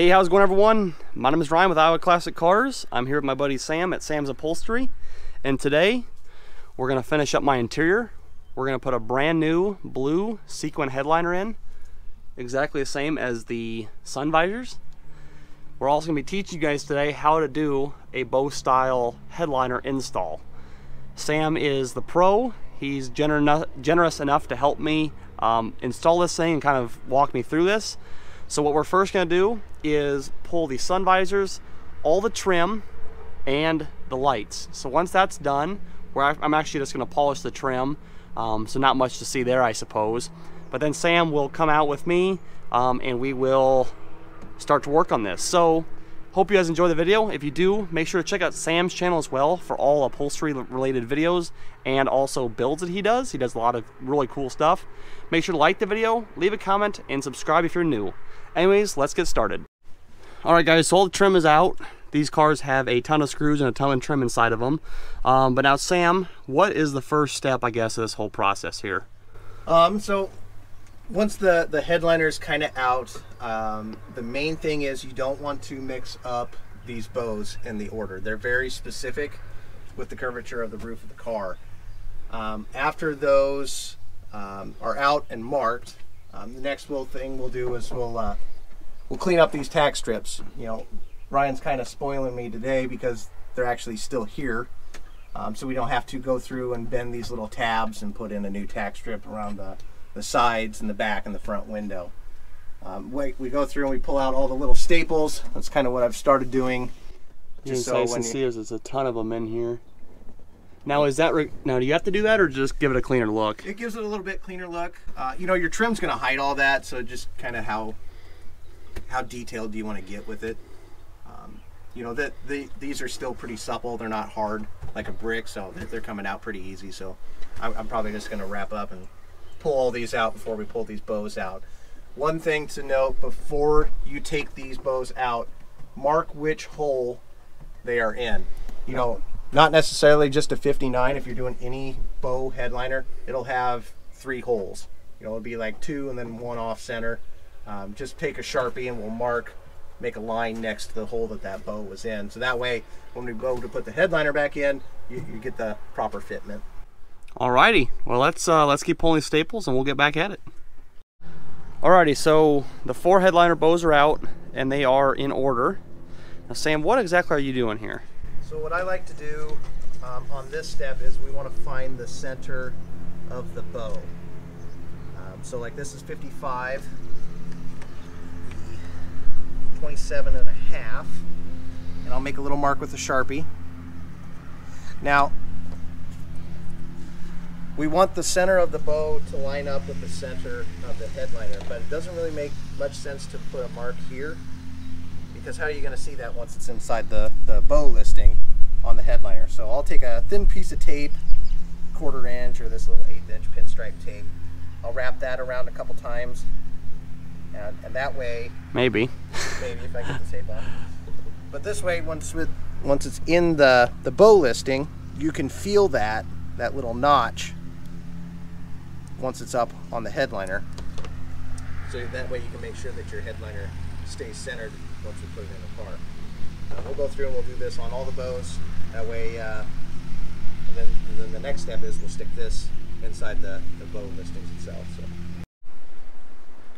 Hey, how's it going everyone? My name is Ryan with Iowa Classic Cars. I'm here with my buddy Sam at Sam's Upholstery. And today, we're gonna finish up my interior. We're gonna put a brand new blue sequin headliner in, exactly the same as the sun visors. We're also gonna be teaching you guys today how to do a bow style headliner install. Sam is the pro. He's gener generous enough to help me um, install this thing and kind of walk me through this. So what we're first gonna do is pull the sun visors, all the trim, and the lights. So once that's done, I'm actually just gonna polish the trim, um, so not much to see there, I suppose. But then Sam will come out with me um, and we will start to work on this. So Hope you guys enjoy the video. If you do, make sure to check out Sam's channel as well for all upholstery related videos and also builds that he does. He does a lot of really cool stuff. Make sure to like the video, leave a comment, and subscribe if you're new. Anyways, let's get started. All right guys, so all the trim is out. These cars have a ton of screws and a ton of trim inside of them. Um, but now Sam, what is the first step, I guess, of this whole process here? Um, so once the, the headliner is kind of out, um, the main thing is you don't want to mix up these bows in the order. They're very specific with the curvature of the roof of the car. Um, after those um, are out and marked, um, the next we'll, thing we'll do is we'll uh, we'll clean up these tack strips. You know, Ryan's kind of spoiling me today because they're actually still here. Um, so we don't have to go through and bend these little tabs and put in a new tack strip around the the sides and the back and the front window. Um, we, we go through and we pull out all the little staples. That's kind of what I've started doing. Just so when you see there's a ton of them in here. Now is that now do you have to do that or just give it a cleaner look? It gives it a little bit cleaner look. Uh, you know your trim's going to hide all that, so just kind of how how detailed do you want to get with it. Um, you know that the, these are still pretty supple. They're not hard like a brick, so they're, they're coming out pretty easy. So I'm, I'm probably just going to wrap up and pull all these out before we pull these bows out. One thing to note before you take these bows out, mark which hole they are in. You know, not necessarily just a 59. If you're doing any bow headliner, it'll have three holes. You know, it'll be like two and then one off center. Um, just take a Sharpie and we'll mark, make a line next to the hole that that bow was in. So that way, when we go to put the headliner back in, you, you get the proper fitment. Alrighty, well let's uh, let's keep pulling staples and we'll get back at it. Alrighty, so the four headliner bows are out and they are in order. Now Sam, what exactly are you doing here? So what I like to do um, on this step is we want to find the center of the bow. Um, so like this is 55, 27 and a half, and I'll make a little mark with a Sharpie. Now, we want the center of the bow to line up with the center of the headliner, but it doesn't really make much sense to put a mark here because how are you going to see that once it's inside the, the bow listing on the headliner? So I'll take a thin piece of tape, quarter inch or this little eighth inch pinstripe tape. I'll wrap that around a couple times and, and that way... Maybe. Maybe if I get the tape on. But this way, once, with, once it's in the, the bow listing, you can feel that, that little notch once it's up on the headliner. So that way you can make sure that your headliner stays centered once we put it in the car. Uh, we'll go through and we'll do this on all the bows. That way, uh, and then, and then the next step is we'll stick this inside the, the bow listings itself. So.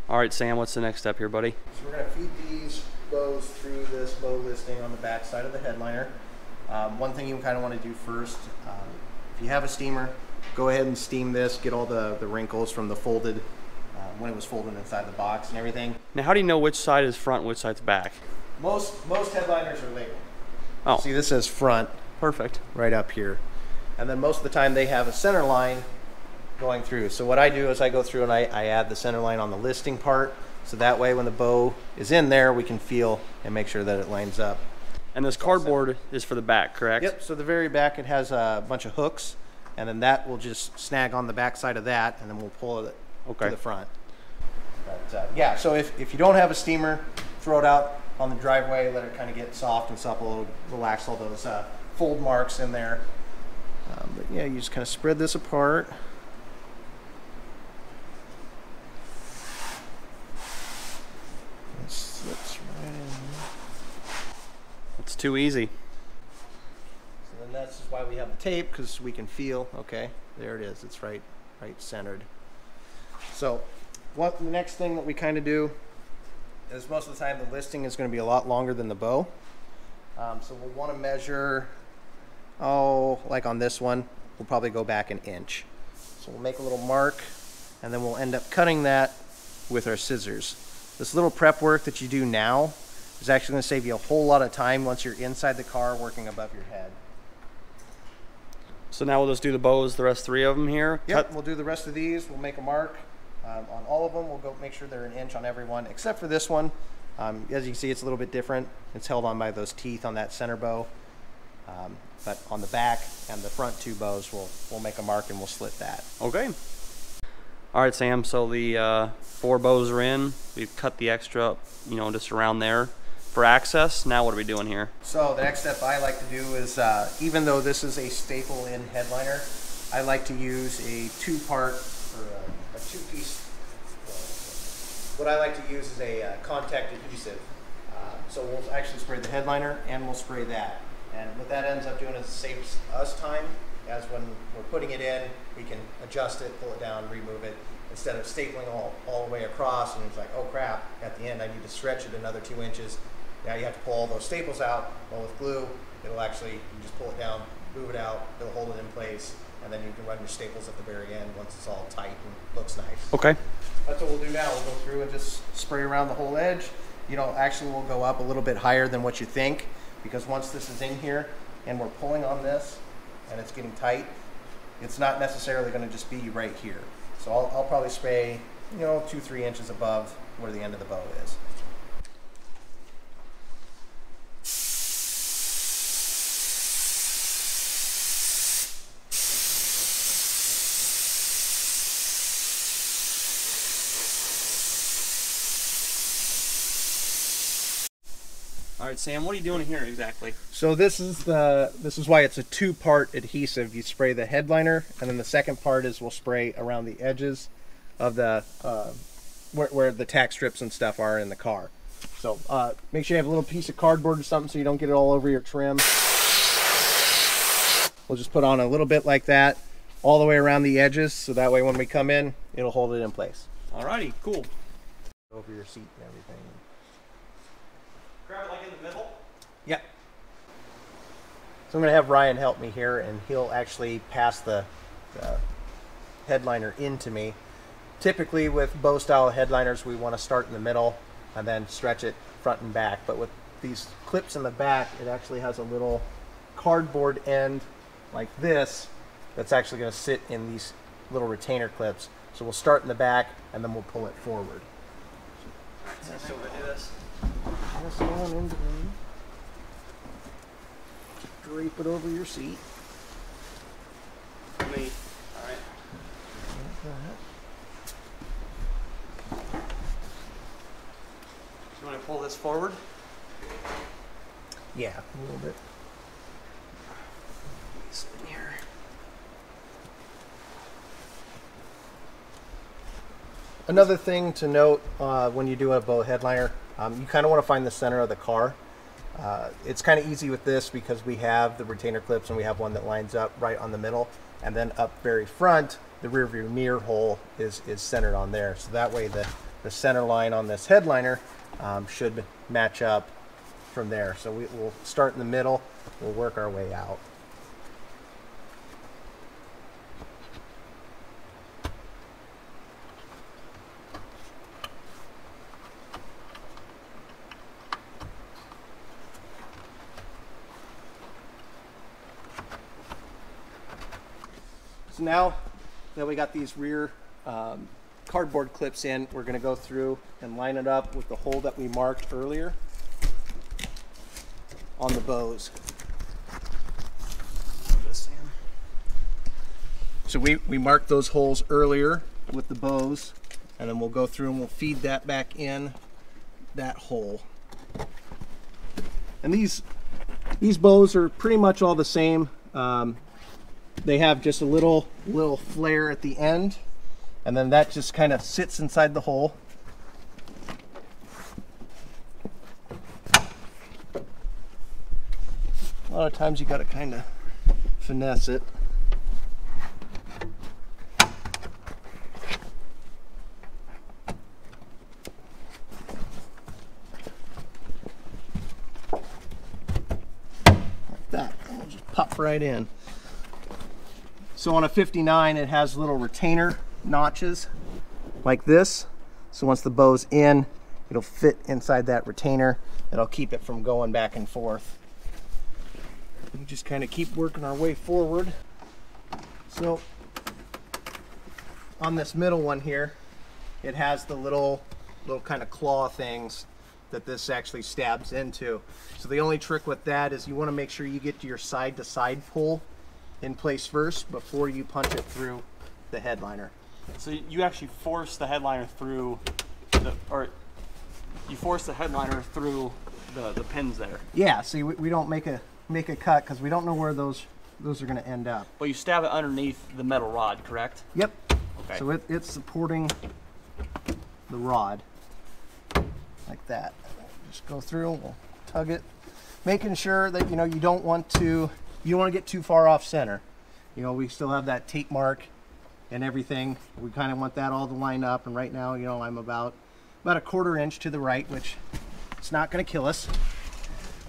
All right, Sam, what's the next step here, buddy? So we're going to feed these bows through this bow listing on the back side of the headliner. Um, one thing you kind of want to do first, um, if you have a steamer, go ahead and steam this, get all the, the wrinkles from the folded, uh, when it was folded inside the box and everything. Now, how do you know which side is front, which side's back? Most, most headliners are labeled. Oh. See, this says front. Perfect. Right up here. And then most of the time they have a center line going through. So what I do is I go through and I, I add the center line on the listing part. So that way when the bow is in there, we can feel and make sure that it lines up. And this cardboard is for the back, correct? Yep, so the very back it has a bunch of hooks and then that will just snag on the back side of that, and then we'll pull it okay. to the front. But uh, yeah, so if, if you don't have a steamer, throw it out on the driveway, let it kind of get soft and supple, relax all those uh, fold marks in there. Um, but yeah, you just kind of spread this apart. Slips right in It's Too easy. Why we have the tape because we can feel. Okay, there it is. It's right, right centered. So, what the next thing that we kind of do is most of the time the listing is going to be a lot longer than the bow. Um, so we'll want to measure. Oh, like on this one, we'll probably go back an inch. So we'll make a little mark, and then we'll end up cutting that with our scissors. This little prep work that you do now is actually going to save you a whole lot of time once you're inside the car working above your head. So now we'll just do the bows, the rest three of them here. Yep, Cut- we'll do the rest of these. We'll make a mark um, on all of them. We'll go make sure they're an inch on every one, except for this one. Um, as you can see, it's a little bit different. It's held on by those teeth on that center bow. Um, but on the back and the front two bows, we'll, we'll make a mark and we'll slit that. Okay. All right, Sam. So the uh, four bows are in. We've cut the extra, you know, just around there for access. Now what are we doing here? So the next step I like to do is, uh, even though this is a staple in headliner, I like to use a two-part or a, a two-piece. What I like to use is a uh, contact adhesive. Uh, so we'll actually spray the headliner and we'll spray that. And what that ends up doing is it saves us time, as when we're putting it in, we can adjust it, pull it down, remove it, instead of stapling all, all the way across and it's like, oh crap, at the end I need to stretch it another two inches. Now you have to pull all those staples out. Well, with glue, it'll actually, you just pull it down, move it out, it'll hold it in place, and then you can run your staples at the very end once it's all tight and looks nice. Okay. That's what we'll do now. We'll go through and just spray around the whole edge. You know, actually we'll go up a little bit higher than what you think because once this is in here and we're pulling on this and it's getting tight, it's not necessarily going to just be right here. So I'll, I'll probably spray, you know, two, three inches above where the end of the bow is. Right, Sam. What are you doing here exactly? So this is the this is why it's a two-part adhesive. You spray the headliner, and then the second part is we'll spray around the edges of the uh, where, where the tack strips and stuff are in the car. So uh, make sure you have a little piece of cardboard or something so you don't get it all over your trim. We'll just put on a little bit like that all the way around the edges, so that way when we come in, it'll hold it in place. All righty. Cool. Over your seat and everything. Grab it like in the middle. Yeah. So I'm going to have Ryan help me here, and he'll actually pass the, headliner into me. Typically, with bow style headliners, we want to start in the middle and then stretch it front and back. But with these clips in the back, it actually has a little cardboard end like this that's actually going to sit in these little retainer clips. So we'll start in the back and then we'll pull it forward. So we do this. Press it on into there. Drape it over your seat. Me. All right. like. You want to pull this forward? Yeah, a little bit. Sit in here. Another thing to note uh, when you do a bow headliner, um, you kind of want to find the center of the car. Uh, it's kind of easy with this because we have the retainer clips and we have one that lines up right on the middle, and then up very front, the rear view mirror hole is is centered on there. So that way, the the center line on this headliner um, should match up from there. So we, we'll start in the middle, we'll work our way out. So now that we got these rear um, cardboard clips in, we're going to go through and line it up with the hole that we marked earlier on the bows. So we, we marked those holes earlier with the bows, and then we'll go through and we'll feed that back in that hole. And these these bows are pretty much all the same. Um, they have just a little little flare at the end, and then that just kind of sits inside the hole. A lot of times you got to kind of finesse it. Like that. We'll just pop right in. So on a 59, it has little retainer notches like this. So once the bow's in, it'll fit inside that retainer. It'll keep it from going back and forth. We just kind of keep working our way forward. So on this middle one here, it has the little little kind of claw things that this actually stabs into. So the only trick with that is you want to make sure you get to your side to side pull in place first before you punch it through the headliner. So you actually force the headliner through, the, or you force the headliner through the, the pins there. Yeah, see, we, we don't make a make a cut because we don't know where those those are going to end up. But you stab it underneath the metal rod, correct? Yep. Okay. So it, it's supporting the rod like that. Just go through, we'll tug it, making sure that you know you don't want to you don't want to get too far off center. You know, we still have that tape mark and everything. We kind of want that all to line up. And right now, you know, I'm about about a quarter inch to the right, which it's not going to kill us.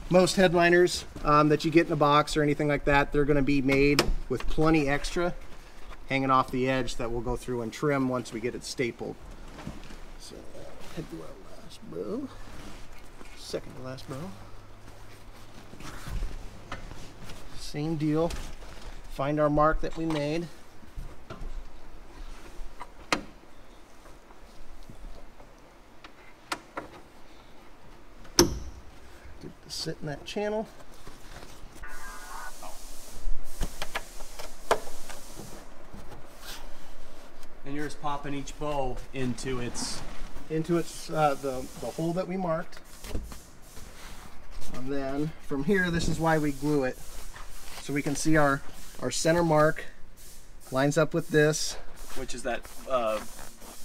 Most headliners um, that you get in a box or anything like that, they're going to be made with plenty extra hanging off the edge that we'll go through and trim once we get it stapled. So head to our last bow, second to last bow. Same deal. Find our mark that we made. Get to sit in that channel. And you're just popping each bow into its. into its uh, the the hole that we marked. And then from here, this is why we glue it, so we can see our our center mark lines up with this. Which is that uh,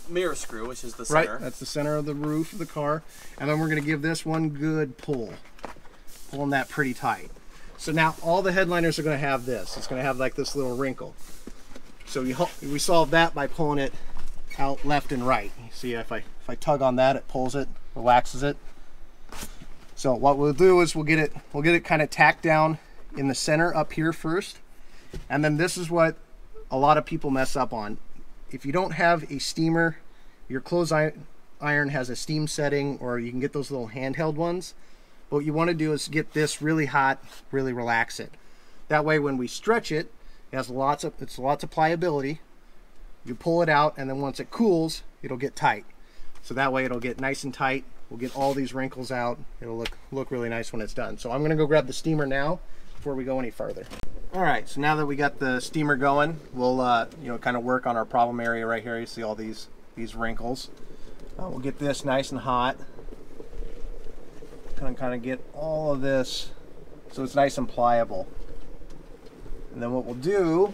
mirror screw, which is the center. Right, that's the center of the roof of the car, and then we're gonna give this one good pull, pulling that pretty tight. So now all the headliners are gonna have this. It's gonna have like this little wrinkle. So we we solve that by pulling it out left and right. You see if I if I tug on that, it pulls it, relaxes it. So what we'll do is we'll get it we'll get it kind of tacked down in the center up here first, and then this is what a lot of people mess up on. If you don't have a steamer, your clothes iron has a steam setting, or you can get those little handheld ones. What you want to do is get this really hot, really relax it. That way, when we stretch it, it has lots of it's lots of pliability. You pull it out, and then once it cools, it'll get tight. So that way, it'll get nice and tight. We'll get all these wrinkles out. It'll look look really nice when it's done. So I'm gonna go grab the steamer now before we go any further. All right, so now that we got the steamer going, we'll uh, you know kind of work on our problem area right here. You see all these these wrinkles. Uh, we'll get this nice and hot. Kind of kind of get all of this so it's nice and pliable. And then what we'll do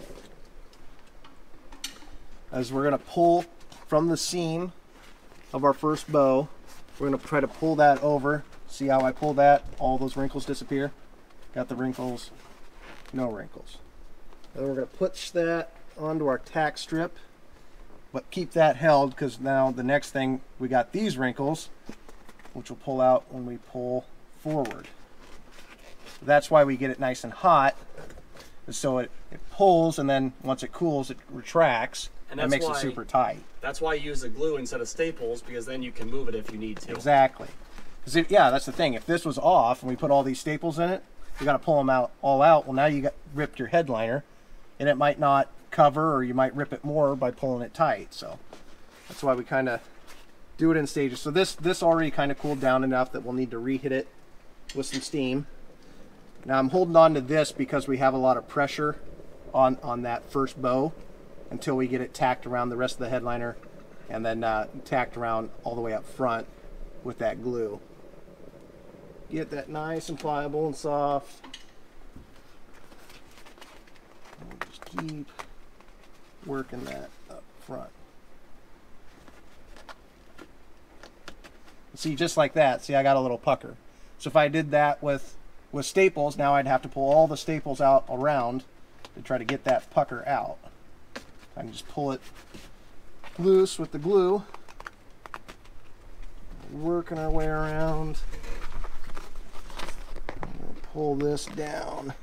is we're gonna pull from the seam of our first bow. We're gonna try to pull that over. See how I pull that? All those wrinkles disappear. Got the wrinkles, no wrinkles. Then we're gonna push that onto our tack strip, but keep that held because now the next thing we got these wrinkles, which will pull out when we pull forward. That's why we get it nice and hot, so it, it pulls and then once it cools, it retracts And and, that's makes why- it super tight. That's why you use a glue instead of staples because then you can move it if you need to. Exactly. Because yeah, that's the thing. If this was off and we put all these staples in it, you got to pull them out all out. Well, now you got ripped your headliner, and it might not cover, or you might rip it more by pulling it tight. So that's why we kind of do it in stages. So this this already kind of cooled down enough that we'll need to reheat it with some steam. Now I'm holding on to this because we have a lot of pressure on on that first bow until we get it tacked around the rest of the headliner and then uh, tacked around all the way up front with that glue. Get that nice and pliable and soft. And just keep working that up front. See, just like that. See, I got a little pucker. So if I did that with with staples, now I'd have to pull all the staples out around to try to get that pucker out. I can just pull it loose with the glue. Working our way around. Pull this down.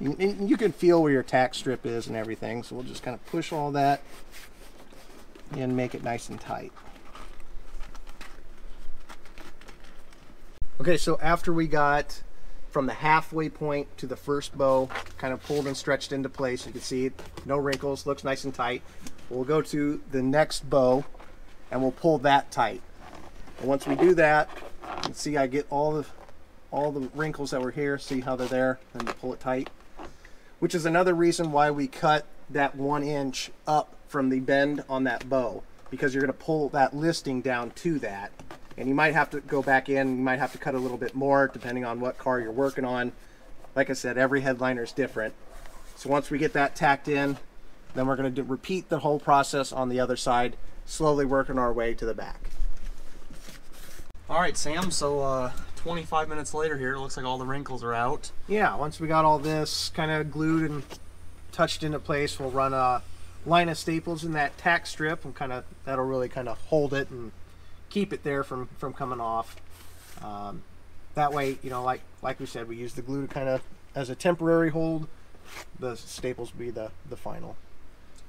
You, you can feel where your tack strip is and everything, so we'll just kind of push all that and make it nice and tight. Okay, so after we got from the halfway point to the first bow, kind of pulled and stretched into place, you can see it, no wrinkles, looks nice and tight. We'll go to the next bow and we'll pull that tight. And once we do that, can see I get all the all the wrinkles that were here, see how they're there, and pull it tight. Which is another reason why we cut that one inch up from the bend on that bow, because you're gonna pull that listing down to that. And you might have to go back in you might have to cut a little bit more depending on what car you're working on. Like I said every headliner is different. So once we get that tacked in then we're going to repeat the whole process on the other side slowly working our way to the back all right Sam so uh, 25 minutes later here it looks like all the wrinkles are out yeah once we got all this kind of glued and touched into place we'll run a line of staples in that tack strip and kind of that'll really kind of hold it and keep it there from from coming off. Um, that way, you know, like like we said, we use the glue to kind of as a temporary hold. The staples will be the the final.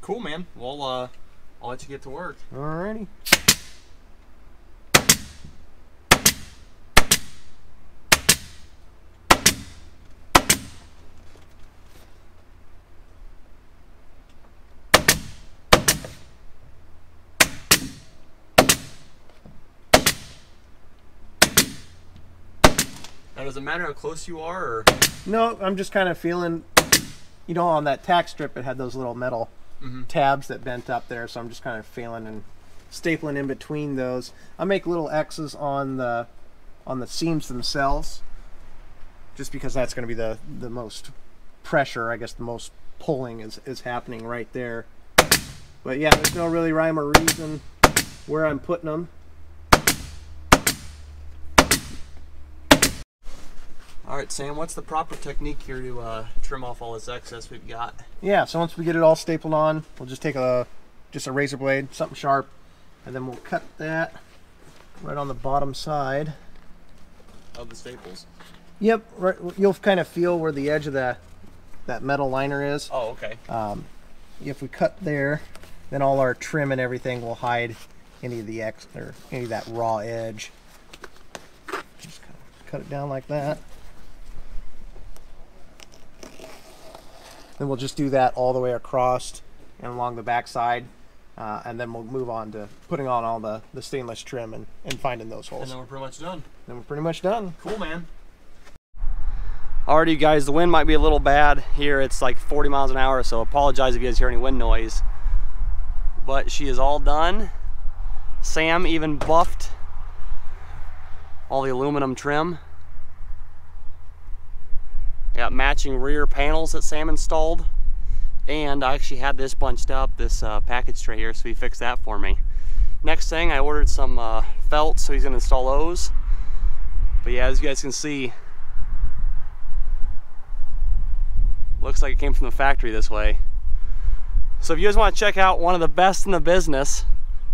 Cool, man. Well, uh, I'll let you get to work. Alrighty. Does it matter how close you are? Or? No, I'm just kind of feeling, you know, on that tack strip, it had those little metal mm -hmm. tabs that bent up there, so I'm just kind of feeling and stapling in between those. I make little X's on the on the seams themselves, just because that's going to be the the most pressure, I guess, the most pulling is is happening right there. But yeah, there's no really rhyme or reason where I'm putting them. All right, Sam, what's the proper technique here to uh, trim off all this excess we've got? Yeah, so once we get it all stapled on, we'll just take a just a razor blade, something sharp, and then we'll cut that right on the bottom side. Of the staples? Yep, right, you'll kind of feel where the edge of that, that metal liner is. Oh, okay. Um, if we cut there, then all our trim and everything will hide any of the X or any of that raw edge. Just kind of cut it down like that. Then we'll just do that all the way across and along the back side. Uh, and then we'll move on to putting on all the, the stainless trim and, and finding those holes. And then we're pretty much done. Then we're pretty much done. Cool, man. Alrighty, guys, the wind might be a little bad here. It's like 40 miles an hour, so apologize if you guys hear any wind noise. But she is all done. Sam even buffed all the aluminum trim. Got matching rear panels that Sam installed. And I actually had this bunched up, this uh, package tray here, so he fixed that for me. Next thing, I ordered some uh, felt, so he's gonna install those. But yeah, as you guys can see, looks like it came from the factory this way. So if you guys wanna check out one of the best in the business,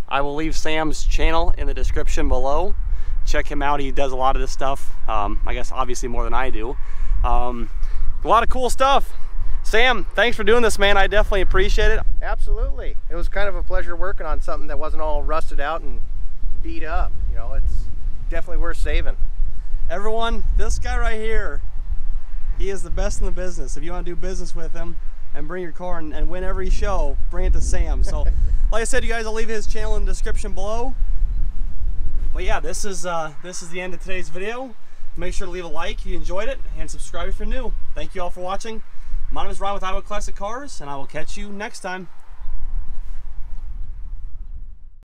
I will leave Sam's channel in the description below. Check him out, he does a lot of this stuff. Um, I guess obviously more than I do. Um, a lot of cool stuff. Sam, thanks for doing this, man. I definitely appreciate it. Absolutely. It was kind of a pleasure working on something that wasn't all rusted out and beat up. You know, it's definitely worth saving. Everyone, this guy right here, he is the best in the business. If you want to do business with him and bring your car and, and win every show, bring it to Sam. So, like I said, you guys, I'll leave his channel in the description below. But yeah, this is uh, this is the end of today's video. Make sure to leave a like if you enjoyed it and subscribe if you're new. Thank you all for watching. My name is Ryan with Iowa Classic Cars and I will catch you next time.